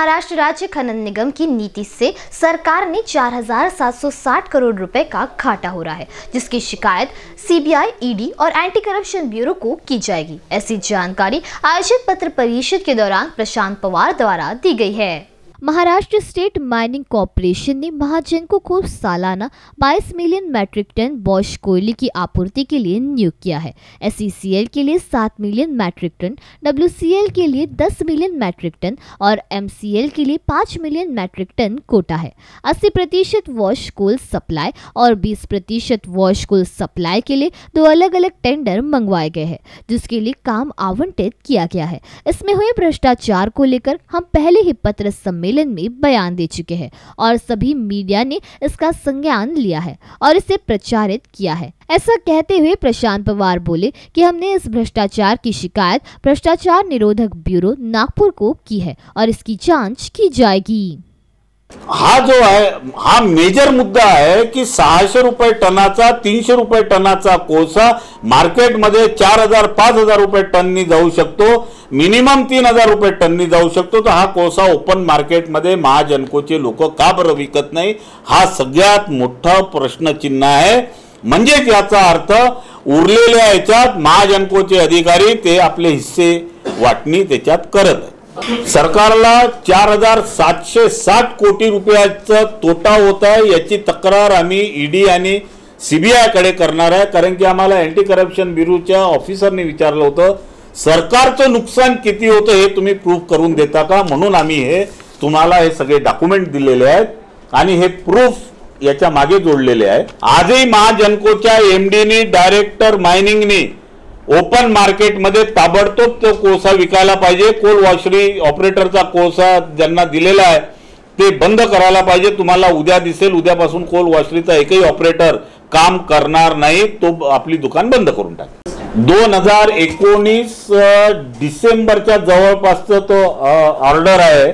महाराष्ट्र राज्य खनन निगम की नीति से सरकार ने 4,760 करोड़ रुपए का घाटा हो रहा है जिसकी शिकायत सीबीआई, ईडी और एंटी करप्शन ब्यूरो को की जाएगी। ऐसी जानकारी आयोजित पत्र परिषद के दौरान प्रशांत पवार द्वारा दी गई है। महाराष्ट्र स्टेट माइनिंग कॉरपोरेशन ने महाजनको को खूब सालाना 22 मिलियन मैट्रिक टन बॉश कोयले की आपूर्ति के लिए नियुक्त किया है। एस के लिए 7 मिलियन मैट्रिक टन डब्ल्यू के लिए 10 मिलियन मैट्रिक टन और एमसीएल के लिए 5 मिलियन मैट्रिक टन कोटा है। 80 प्रतिशत वॉश कोल सप्लाई और 20 प्रतिशत वॉश कोल सप्लाई के लिए दो अलग अलग टेंडर मंगवाए गए हैं, जिसके लिए काम आवंटित किया गया है। इसमें हुए भ्रष्टाचार को लेकर हम पहले ही पत्र सम्मेलन सम्मेलन में बयान दे चुके हैं और सभी मीडिया ने इसका संज्ञान लिया है और इसे प्रचारित किया है। ऐसा कहते हुए प्रशांत पवार बोले कि हमने इस भ्रष्टाचार की शिकायत भ्रष्टाचार निरोधक ब्यूरो नागपुर को की है और इसकी जाँच की जाएगी। हा जो आहे हा मेजर मुद्दा आहे की सहाशे रुपये टनाचा तीनशे रुपये टनाचा कोळसा मार्केटमध्ये चार हजार पाच हजार रुपये टननी जाऊ शकतो. मिनिमम तीन हजार रुपये टननी जाऊ शकतो. तर हा कोळसा ओपन मार्केटमध्ये महाजनकोचे लोक का बरं विकत नाही? हा सगळ्यात मोठा प्रश्नचिन्ह आहे. म्हणजेच याचा अर्थ उरलेल्या याच्यात महाजनकोचे अधिकारी ते आपले हिस्से वाटणी त्याच्यात करत सरकारला चार हजार सातशे साठ कोटी रुपयाचा तोटा होत आहे याची तक्रार आम्ही ईडी आणि सीबीआयकडे करणार आहे. कारण की आम्हाला अँटी करप्शन ब्युरोच्या ऑफिसरने विचारलं होतं सरकारचं नुकसान किती होतं हे तुम्ही प्रूफ करून देता का? म्हणून आम्ही हे तुम्हाला हे सगळे डॉक्युमेंट दिलेले आहेत आणि हे प्रूफ याच्या मागे जोडलेले आहे. आजही महाजनकोच्या एमडीनी डायरेक्टर मायनिंगनी ओपन मार्केटमध्ये ताबडतोब तो कोळसा विकायला पाहिजे. कोल वॉशरी ऑपरेटरचा कोळसा ज्यांना दिलेला आहे ते बंद करायला पाहिजे. तुम्हाला उद्या दिसेल उद्यापासून कोल वॉशरीचा एकही ऑपरेटर काम करणार नाही. तो आपली दुकान बंद करून टाक दोन हजार एकोणीस डिसेंबरच्या जवळपासचं तो ऑर्डर आहे.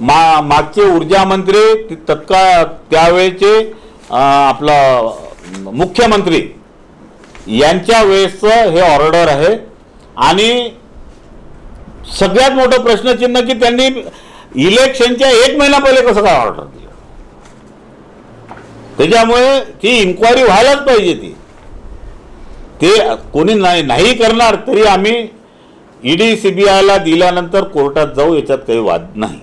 मा मागचे ऊर्जा मंत्री तत्काळ त्यावेळेचे आपला मुख्यमंत्री यांच्या वेळेसचं हे ऑर्डर आहे. आणि सगळ्यात मोठं प्रश्नचिन्ह की त्यांनी इलेक्शनच्या एक महिना पहिले कसं काय ऑर्डर दिलं? त्याच्यामुळे ती इन्क्वायरी व्हायलाच पाहिजे ती. ते कोणी नाही नाही करणार तरी आम्ही ईडी सीबीआयला दिल्यानंतर कोर्टात जाऊ याच्यात काही वाद नाही.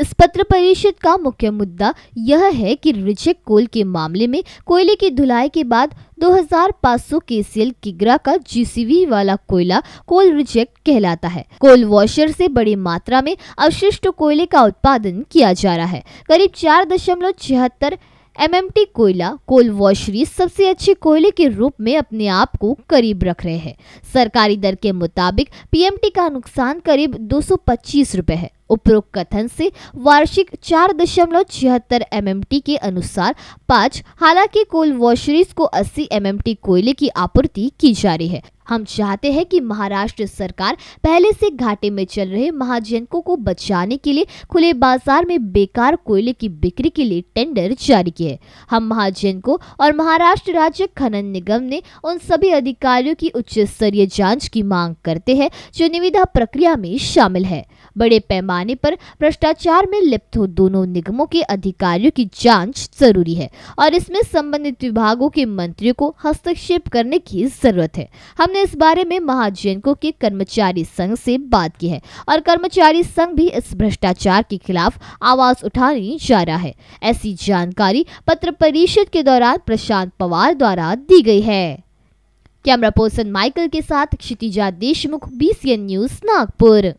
इस पत्र परिषद का मुख्य मुद्दा यह है कि रिजेक्ट कोल के मामले में कोयले की धुलाई के बाद 2500 केसीएल किग्रा का जीसीवी वाला कोयला कोल रिजेक्ट कहलाता है। कोल वॉशर से बड़ी मात्रा में अवशिष्ट कोयले का उत्पादन किया जा रहा है। करीब चार दशमलव छिहत्तर एमएमटी कोयला कोल वॉशरी सबसे अच्छे कोयले के रूप में अपने आप को करीब रख रहे हैं। सरकारी दर के मुताबिक पीएमटी का नुकसान करीब 225 रुपए है। उपरोक्त कथन से वार्षिक चार दशमलव छिहत्तर एमएमटी के अनुसार पाँच, हालाँकि कोल वॉशरीज को 80 एम कोयले की आपूर्ति की जा रही है। हम चाहते हैं कि महाराष्ट्र सरकार पहले से घाटे में चल रहे महाजनकों को बचाने के लिए खुले बाज़ार में बेकार कोयले की बिक्री के लिए टेंडर जारी किए। हम महाजनकों और महाराष्ट्र राज्य खनन निगम ने उन सभी अधिकारियों की उच्च स्तरीय जाँच की मांग करते हैं जो निविदा प्रक्रिया में शामिल है। बड़े पैमाने पर भ्रष्टाचार में लिप्त हो दोनों निगमों के अधिकारियों की जाँच ज़रूरी है और इसमें संबंधित विभागों के मंत्रियों को हस्तक्षेप करने की ज़रूरत है। हमने इस बारे में महाजैनको के कर्मचारी संघ से बात की है और कर्मचारी संघ भी इस भ्रष्टाचार के खिलाफ आवाज़ उठाने जा रहा है। ऐसी जानकारी पत्र परिषद के दौरान प्रशांत पवार द्वारा दी गई है। कैमरा पर्सन माइकल के साथ क्षितिजा देशमुख बी न्यूज़ नागपुर।